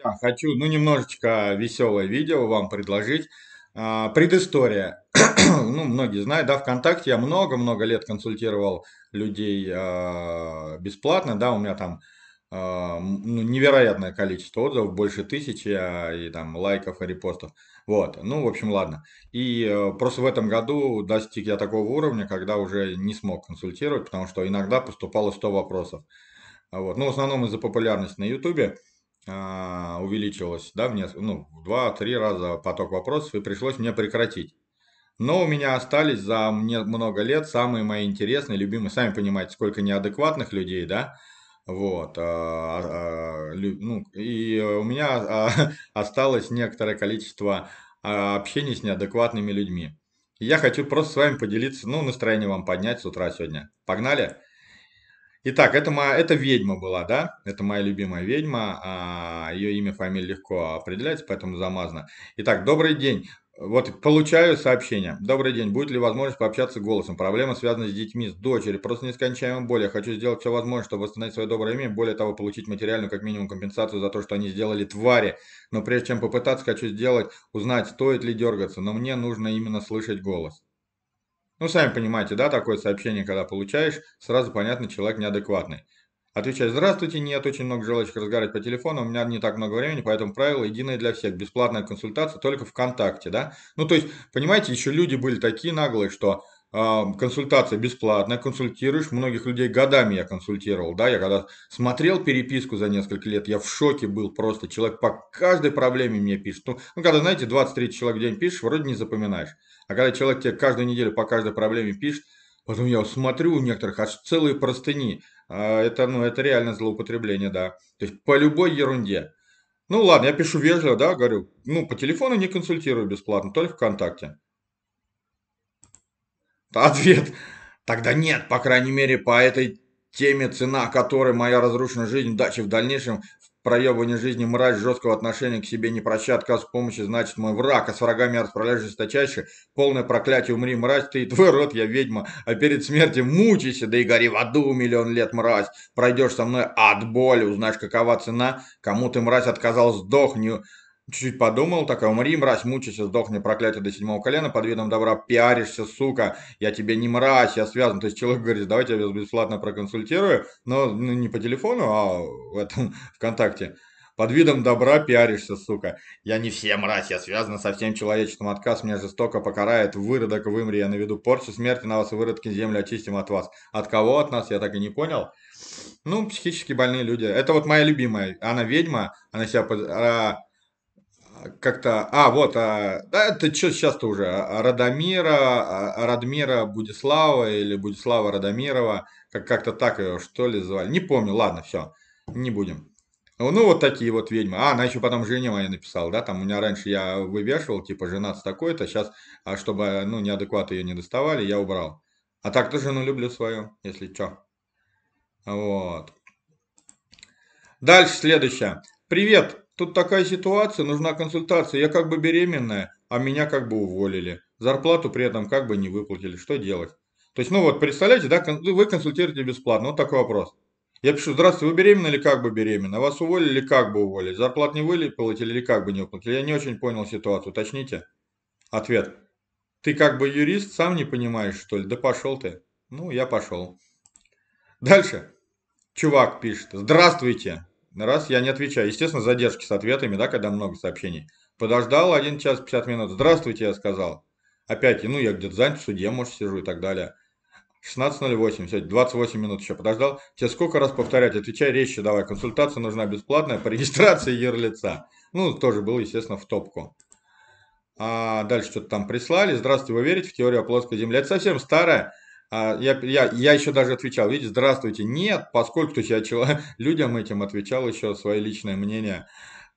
друзья, хочу, ну, немножечко веселое видео вам предложить. А, предыстория. ну, многие знают, да, ВКонтакте я много-много лет консультировал людей а, бесплатно, да, у меня там а, ну, невероятное количество отзывов, больше тысячи, и там лайков и репостов. Вот, ну, в общем, ладно. И э, просто в этом году достиг я такого уровня, когда уже не смог консультировать, потому что иногда поступало 100 вопросов. Вот. Ну, в основном из-за популярности на Ютубе увеличилось, да, неск- ну, в 2-3 раза поток вопросов, и пришлось мне прекратить. Но у меня остались за мне много лет самые мои интересные, любимые, сами понимаете, сколько неадекватных людей, да, вот, а, а, ну, и у меня а, осталось некоторое количество а, общения с неадекватными людьми. Я хочу просто с вами поделиться, ну, настроение вам поднять с утра сегодня. Погнали? Итак, это, моя, это ведьма была, да? Это моя любимая ведьма. А, ее имя, фамилия легко определяется, поэтому замазано. Итак, добрый день. Вот получаю сообщение. Добрый день. Будет ли возможность пообщаться голосом? Проблема связана с детьми, с дочерью. Просто нескончаемая боль. Я хочу сделать все возможное, чтобы восстановить свое доброе имя. Более того, получить материальную, как минимум, компенсацию за то, что они сделали твари. Но прежде чем попытаться, хочу сделать, узнать, стоит ли дергаться. Но мне нужно именно слышать голос. Ну, сами понимаете, да, такое сообщение, когда получаешь, сразу понятно, человек неадекватный. Отвечаю, здравствуйте, нет, очень много желающих разговаривать по телефону, у меня не так много времени, поэтому правило единое для всех, бесплатная консультация только ВКонтакте, да. Ну, то есть, понимаете, еще люди были такие наглые, что консультация бесплатная, консультируешь, многих людей годами я консультировал, да, я когда смотрел переписку за несколько лет, я в шоке был просто, человек по каждой проблеме мне пишет, ну, ну когда, знаете, 20-30 человек в день пишешь, вроде не запоминаешь, а когда человек тебе каждую неделю по каждой проблеме пишет, потом я смотрю у некоторых аж целые простыни, а, это, ну, это реально злоупотребление, да, то есть по любой ерунде. Ну ладно, я пишу вежливо, да, говорю, ну по телефону не консультирую бесплатно, только ВКонтакте. Ответ. Тогда нет, по крайней мере, по этой теме, цена которой моя разрушенная жизнь, дача в дальнейшем в проебывании жизни, мразь жесткого отношения к себе, не прощай, отказ помощи, значит, мой враг, а с врагами я расправляюсь жесточайше, полное проклятие, умри, мразь, ты и твой род, я ведьма, а перед смертью мучайся, да и гори в аду миллион лет, мразь, пройдешь со мной от боли, узнаешь, какова цена, кому ты, мразь, отказал, сдохни, Чуть-чуть подумал, такая, умри, мразь, мучайся, сдохни, проклятие до седьмого колена, под видом добра пиаришься, сука, я тебе не мразь, я связан. То есть человек говорит, давайте я вас бесплатно проконсультирую, но ну, не по телефону, а в этом ВКонтакте. Под видом добра пиаришься, сука. Я не все мразь, я связан со всем человечеством. Отказ меня жестоко покарает. Выродок, вымри, я наведу порчу смерти на вас, выродки землю очистим от вас. От кого от нас, я так и не понял. Ну, психически больные люди. Это вот моя любимая. Она ведьма, она себя а, как-то, а, вот, а, да, это что сейчас-то уже, а, Радомира, а, Радмира Будислава или Будислава Радомирова, как- как-то так ее, что ли, звали, не помню, ладно, все, не будем. Ну, вот такие вот ведьмы. А, она еще потом жене моей написала, да, там у меня раньше я вывешивал, типа, жена с такой-то, сейчас, а чтобы, ну, неадекваты ее не доставали, я убрал. А так-то жену люблю свою, если что. Вот. Дальше следующее. Привет, тут такая ситуация, нужна консультация. Я как бы беременная, а меня как бы уволили. Зарплату при этом как бы не выплатили. Что делать? То есть, ну вот, представляете, да, вы консультируете бесплатно. Вот такой вопрос. Я пишу, здравствуйте, вы беременны или как бы беременны? Вас уволили или как бы уволили? Зарплат не выплатили или как бы не выплатили? Я не очень понял ситуацию, уточните. Ответ. Ты как бы юрист, сам не понимаешь, что ли? Да пошел ты. Ну, я пошел. Дальше. Чувак пишет, здравствуйте. Раз я не отвечаю. Естественно, задержки с ответами, да, когда много сообщений. Подождал 1 час 50 минут. Здравствуйте, я сказал. Опять, ну, я где-то занят в суде, может, сижу и так далее. 16.08, все, 28 минут еще подождал. Тебе сколько раз повторять? Отвечай резче давай. Консультация нужна бесплатная по регистрации юрлица. Ну, тоже был, естественно, в топку. А дальше что-то там прислали. Здравствуйте, вы верите в теорию о плоской земле? Это совсем старая. А, я, я, я еще даже отвечал, видите, здравствуйте, нет, поскольку я человек, людям этим отвечал еще свое личное мнение,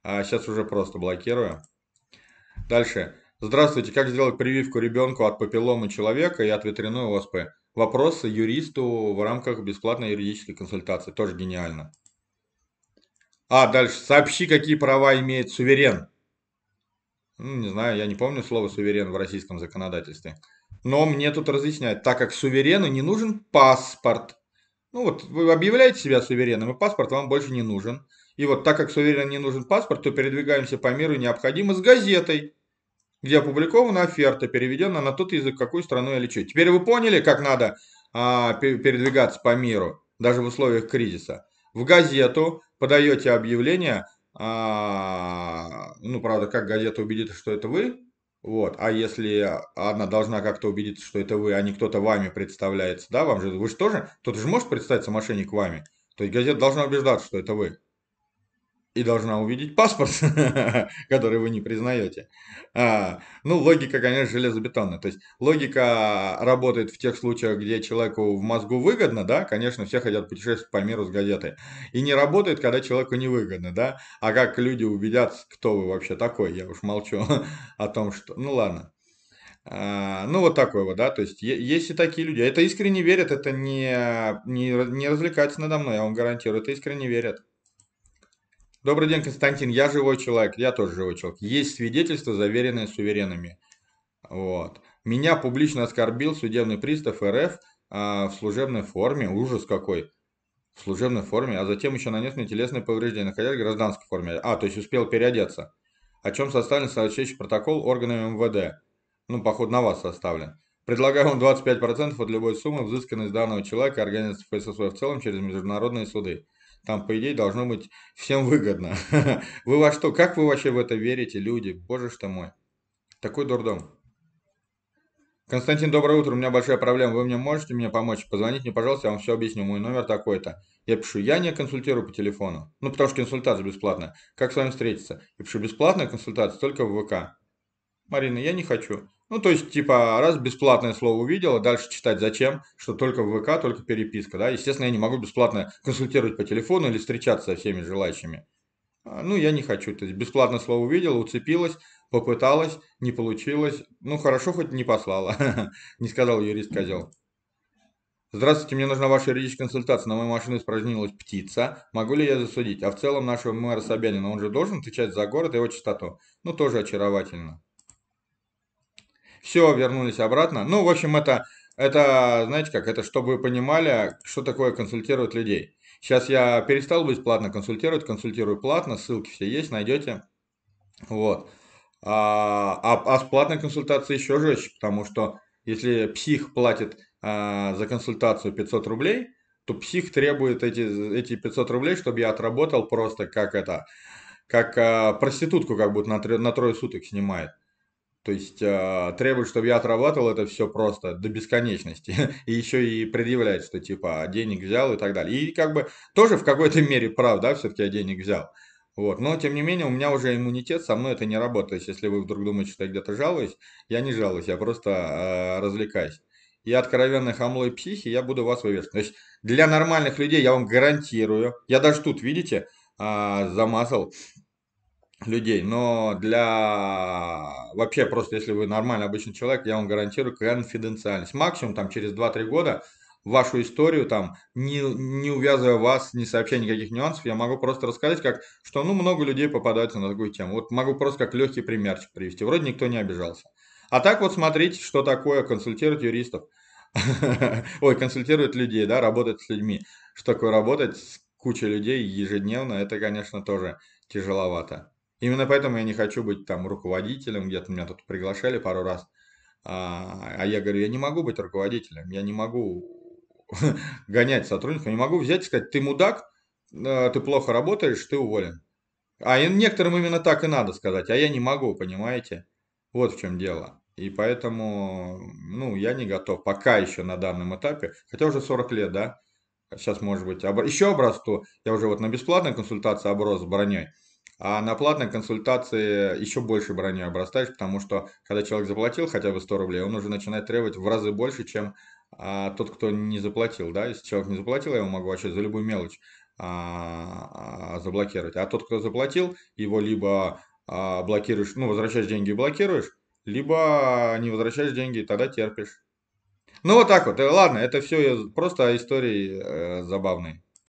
а сейчас уже просто блокирую. Дальше. Здравствуйте, как сделать прививку ребенку от папилломы человека и от ветряной оспы? Вопросы юристу в рамках бесплатной юридической консультации. Тоже гениально. А, дальше. Сообщи, какие права имеет суверен. Ну, не знаю, я не помню слово суверен в российском законодательстве. Но мне тут разъясняют, так как суверену не нужен паспорт. Ну вот, вы объявляете себя суверенным, и паспорт вам больше не нужен. И вот так как суверенно не нужен паспорт, то передвигаемся по миру необходимо с газетой, где опубликована оферта, переведенная на тот язык, какую страну я лечу. Теперь вы поняли, как надо а, передвигаться по миру, даже в условиях кризиса. В газету подаете объявление, а, ну, правда, как газета убедится, что это вы, вот, а если она должна как-то убедиться, что это вы, а не кто-то вами представляется, да, вам же, вы же тоже, кто-то же может представиться мошенник вами, то есть газета должна убеждаться, что это вы и должна увидеть паспорт, который вы не признаете. А, ну, логика, конечно, железобетонная. То есть логика работает в тех случаях, где человеку в мозгу выгодно, да, конечно, все хотят путешествовать по миру с газетой. И не работает, когда человеку невыгодно, да. А как люди убедятся, кто вы вообще такой, я уж молчу о том, что... Ну, ладно. А, ну, вот такой вот, да, то есть есть и такие люди. Это искренне верят, это не, не, не развлекаться надо мной, я вам гарантирую, это искренне верят. Добрый день, Константин. Я живой человек. Я тоже живой человек. Есть свидетельства, заверенные суверенами. Вот. Меня публично оскорбил судебный пристав РФ а, в служебной форме. Ужас какой. В служебной форме. А затем еще нанес мне телесные повреждения, находясь в гражданской форме. А, то есть успел переодеться. О чем составлен соответствующий протокол органами МВД. Ну, походу, на вас составлен. Предлагаю вам 25% от любой суммы, взысканной с данного человека и организации ФСС в целом через международные суды. Там, по идее, должно быть всем выгодно. Вы во что? Как вы вообще в это верите, люди? Боже что мой. Такой дурдом. Константин, доброе утро. У меня большая проблема. Вы мне можете мне помочь? Позвоните мне, пожалуйста, я вам все объясню. Мой номер такой-то. Я пишу, я не консультирую по телефону. Ну, потому что консультация бесплатная. Как с вами встретиться? Я пишу, бесплатная консультация только в ВК. Марина, я не хочу. Ну, то есть, типа, раз бесплатное слово увидела, дальше читать зачем, что только в ВК, только переписка, да. Естественно, я не могу бесплатно консультировать по телефону или встречаться со всеми желающими. А, ну, я не хочу. То есть, бесплатное слово увидела, уцепилась, попыталась, не получилось. Ну, хорошо, хоть не послала, не сказал юрист Козел. Здравствуйте, мне нужна ваша юридическая консультация. На мою машину испражнилась птица. Могу ли я засудить? А в целом нашего мэра Собянина, он же должен отвечать за город и его чистоту. Ну, тоже очаровательно. Все, вернулись обратно. Ну, в общем, это, это, знаете как, это чтобы вы понимали, что такое консультировать людей. Сейчас я перестал бесплатно консультировать, консультирую платно, ссылки все есть, найдете. Вот. А, а, а с платной консультацией еще жестче, потому что если псих платит а, за консультацию 500 рублей, то псих требует эти, эти 500 рублей, чтобы я отработал просто как это, как а, проститутку как будто на, на трое суток снимает. То есть э, требует, чтобы я отрабатывал это все просто до бесконечности. И еще и предъявляет, что типа денег взял и так далее. И как бы тоже в какой-то мере прав, да, все-таки я денег взял. Вот. Но, тем не менее, у меня уже иммунитет, со мной это не работает. Если вы вдруг думаете, что я где-то жалуюсь, я не жалуюсь, я просто э, развлекаюсь. И откровенно хамло и психи я буду вас вывешивать. То есть для нормальных людей я вам гарантирую, я даже тут, видите, э, замазал людей, но для вообще просто, если вы нормальный обычный человек, я вам гарантирую конфиденциальность. Максимум там через 2-3 года вашу историю, там, не, не увязывая вас, не сообщая никаких нюансов, я могу просто рассказать, как, что, ну, много людей попадаются на такую тему. Вот могу просто как легкий примерчик привести. Вроде никто не обижался. А так вот смотрите, что такое консультировать юристов. Ой, консультировать людей, да, работать с людьми. Что такое работать с кучей людей ежедневно, это, конечно, тоже тяжеловато. Именно поэтому я не хочу быть там руководителем, где-то меня тут приглашали пару раз. А, а я говорю, я не могу быть руководителем, я не могу гонять сотрудников, не могу взять и сказать, ты мудак, э, ты плохо работаешь, ты уволен. А некоторым именно так и надо сказать, а я не могу, понимаете? Вот в чем дело. И поэтому, ну, я не готов пока еще на данном этапе, хотя уже 40 лет, да, сейчас, может быть, обр... еще обрасту, я уже вот на бесплатной консультации оброс с броней, а на платной консультации еще больше броней обрастаешь, потому что когда человек заплатил хотя бы 100 рублей, он уже начинает требовать в разы больше, чем а, тот, кто не заплатил. Да? Если человек не заплатил, я его могу вообще за любую мелочь а, а, заблокировать. А тот, кто заплатил, его либо а, блокируешь, ну, возвращаешь деньги и блокируешь, либо не возвращаешь деньги, и тогда терпишь. Ну, вот так вот. Ладно, это все просто истории э, забавные.